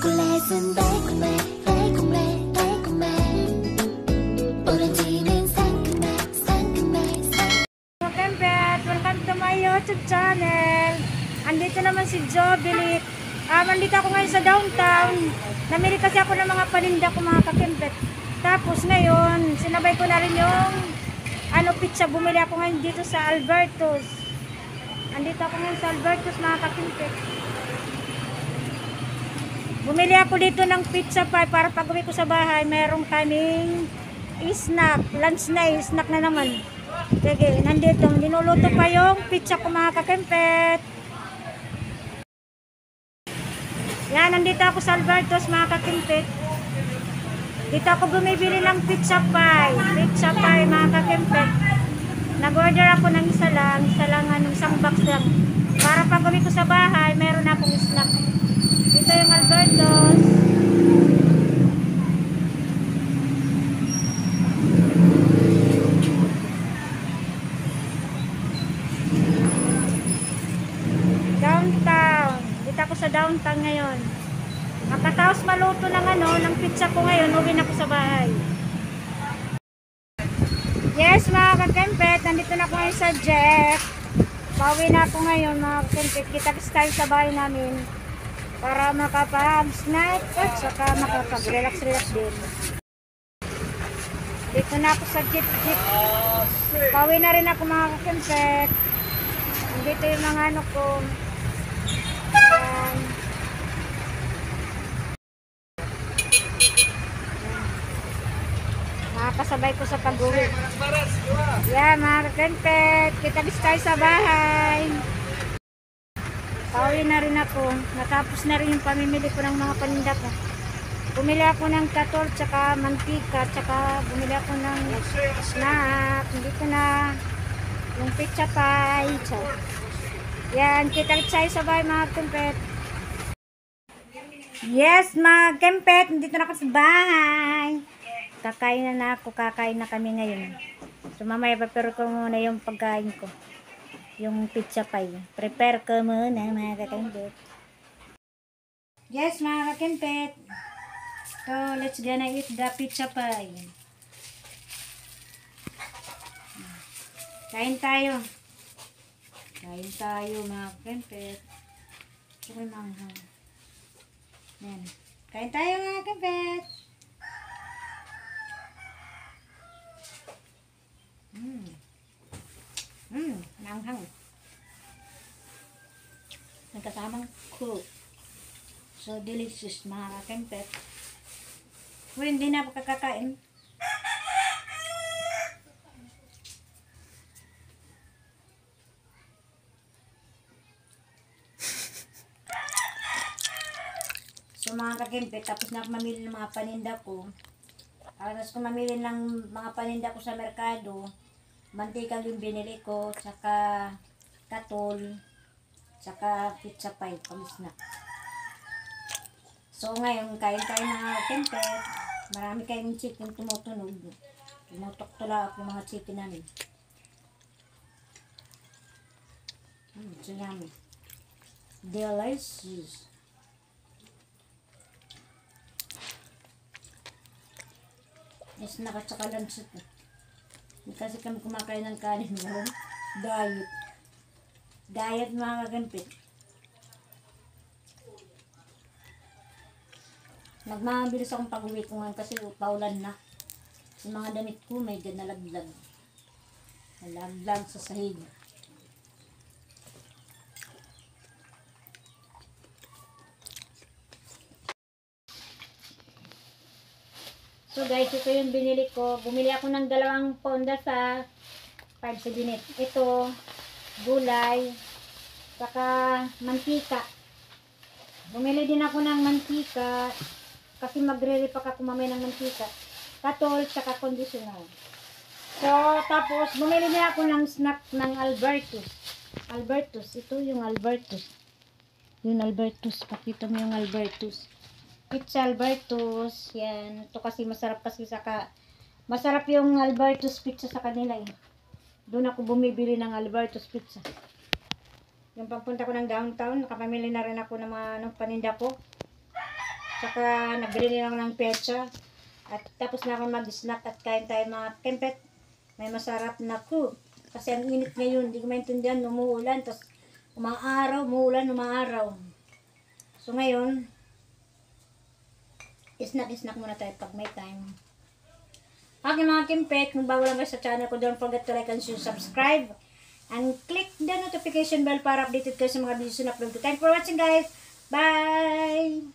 초콜릿은 달콤해 달콤해 달콤해 오렌지는 상큼해 상큼해 상큼해 Welcome back! Welcome to my YouTube channel. Andito naman si Jobelit. Ah, andito ako ngayon sa downtown. Namili kasi ako ng mga paninda ko mga kakempet. Tapos ngayon, sinabay ko na rin yung ano pizza. Bumili ako ngayon dito sa Albertos. Andito ako ngayon sa Albertos mga kakempet. Bumili ako dito ng pizza pie para pag uwi ko sa bahay, merong kaming snack. Lunch na eh, snack na naman. Sige, nandito. Ninuluto pa yung pizza ko mga kakempet. Yan, nandito ako sa Albertos mga kakempet. Dito ako bumibili ng pizza pie. Pizza pie mga kakempet. Nag-order ako ng isa lang. Isa lang, ano, isang box lang. Para pag uwi ko sa bahay, meron akong snack. Dito yung Albertos. Downtown. Dito ako sa downtown ngayon. Makataos maluto ng ano, ng pizza ko ngayon, uwi na ako sa bahay. Yes, mga kakempet, nandito na ako ngayon sa Jeff. Pauwi na ako ngayon, mga kakempet. Kita tayo sa bahay namin para makapag-snack at saka makapag-relax-relax din. Dito na ako sa jeep jeep. Pauwi na rin ako mga kakempet. Nandito yung mga ano ko. Ayan. Ko sa pag-uwi. Yan mga kakempet. Kita tayo sa bahay. Pauwi na rin ako. Natapos na rin yung pamimili ko ng mga paninda. Bumili ako ng katol, tsaka mantika, tsaka bumili ako ng snack. Hindi ko na yung pizza pie. Tsaka. Yan, kita tayo sa mga kempet. Yes, mga kempet, nandito na ako sa bahay. Kakain na na ako, kakain na kami ngayon. So mamaya prepare ko muna yung pagkain ko. Yung pizza pie. Prepare ko muna mga kakempet. Yes, mga kakempet. So, let's gonna eat the pizza pie. Kain tayo. Kain tayo mga kempet. Ito yung manghang. Yan. Kain tayo mga kempet. Manghang. Nagkasamang cook. So delicious mga kempet. Kung hindi na ako kakakain. So mga kakimpe, tapos na ako mamili ng mga paninda ko. Tapos ko mamili ng mga paninda ko sa merkado. Mantika yung binili ko, tsaka katol, tsaka pizza pie, pamis na. So ngayon, kain tayo mga kakimpe. Marami kayong chicken tumutunog. Tumutok-tula ako mga chicken namin. Mm, so yummy. Delicious. Yes, nakatsaka lang siya to. Kasi kami kumakain ng kanin ngayon. Diet. Diet mga kagampit. Nagmamabilis akong pag-uwi ko ngayon kasi paulan na. Yung mga damit ko may nalaglag. Nalaglag sa sahig. So guys, ito yung binili ko. Bumili ako ng dalawang ponda sa 578. Ito, gulay, saka mantika. Bumili din ako ng mantika kasi magre-repack ako mamaya ng mantika. Katol, saka conditioner. So, tapos, bumili na ako ng snack ng Albertus. Albertus. Ito yung Albertus. Yung Albertus. Pakita mo yung Albertus. Pizza Albertus. Yan. Ito kasi masarap kasi saka masarap yung Albertus pizza sa kanila eh. Doon ako bumibili ng Albertus pizza. Yung pagpunta ko ng downtown, nakapamili na rin ako ng mga ng paninda ko. Saka nagbili din ako ng pecha. At tapos na ako mag-snack at kain tayo mga kempet. May masarap na ku. Kasi ang init ngayon, hindi ko maintindihan, umuulan. Tapos umaaraw, umuulan, umaaraw. So ngayon, snack-snack muna tayo pag may time. Okay mga kimpet, kung bago lang sa channel ko, don't forget to like and subscribe. And click the notification bell para updated kayo sa mga videos na upload ko. Thanks for watching guys. Bye!